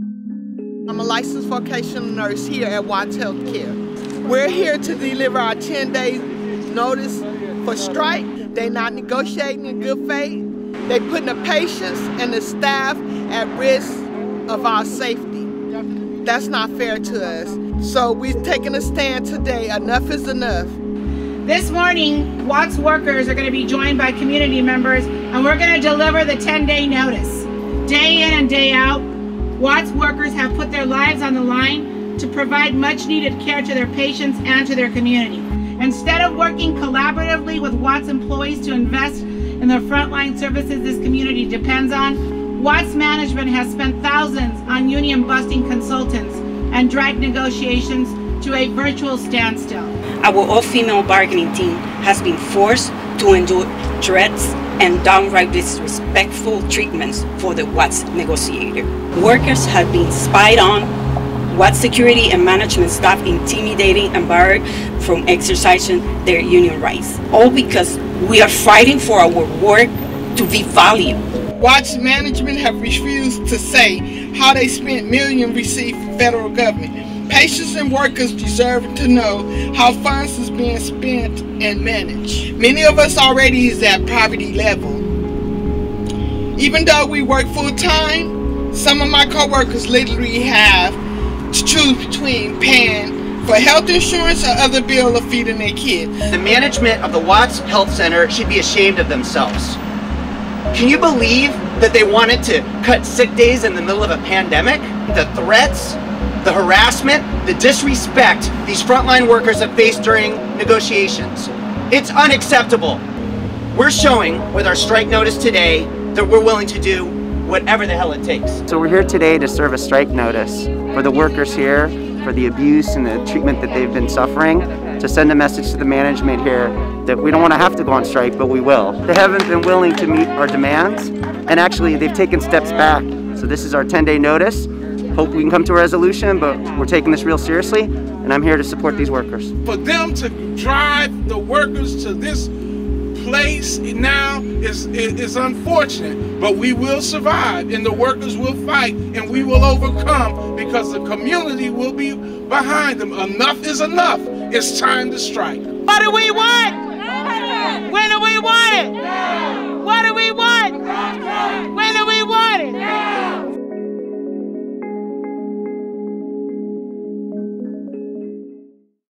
I'm a licensed vocational nurse here at Watts Healthcare. We're here to deliver our 10-day notice for strike. They're not negotiating in good faith. They're putting the patients and the staff at risk of our safety. That's not fair to us. So we're taking a stand today. Enough is enough. This morning, Watts workers are going to be joined by community members and we're going to deliver the 10-day notice. Day in and day out, Watts workers have put their lives on the line to provide much needed care to their patients and to their community. Instead of working collaboratively with Watts employees to invest in the frontline services this community depends on, Watts management has spent thousands on union busting consultants and dragged negotiations to a virtual standstill. Our all-female bargaining team has been forced to endure threats and downright disrespectful treatments for the Watts negotiator. Workers have been spied on, Watts security and management staff intimidating and barred from exercising their union rights. All because we are fighting for our work to be valued. Watts management have refused to say how they spent millions received from federal government. Patients and workers deserve to know how funds is being spent and managed. Many of us already is at poverty level. Even though we work full time, some of my coworkers literally have to choose between paying for health insurance or other bill of feeding their kids. The management of the Watts Health Center should be ashamed of themselves. Can you believe that they wanted to cut sick days in the middle of a pandemic? The threats, the harassment, the disrespect these frontline workers have faced during negotiations. It's unacceptable. We're showing with our strike notice today that we're willing to do whatever the hell it takes. So we're here today to serve a strike notice for the workers here, for the abuse and the treatment that they've been suffering, to send a message to the management here that we don't want to have to go on strike, but we will. They haven't been willing to meet our demands, and actually they've taken steps back. So this is our 10-day notice hope we can come to a resolution, but we're taking this real seriously, and I'm here to support these workers. For them to drive the workers to this place now is, is, unfortunate, but we will survive, and the workers will fight, and we will overcome because the community will be behind them. Enough is enough. It's time to strike. What do we want? When do we want it?